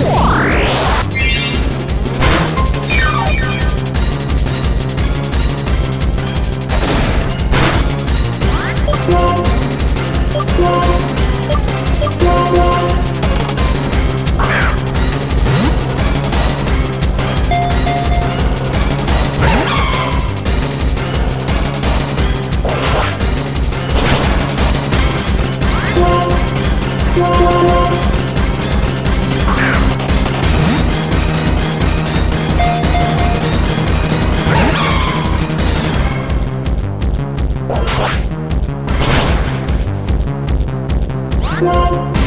Yeah. Bye.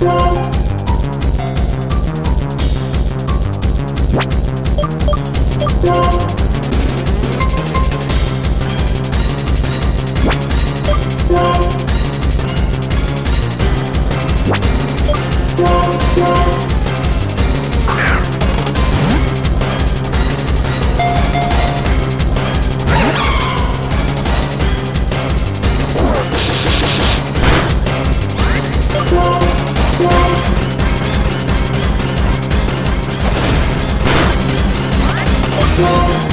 Bye. Oh.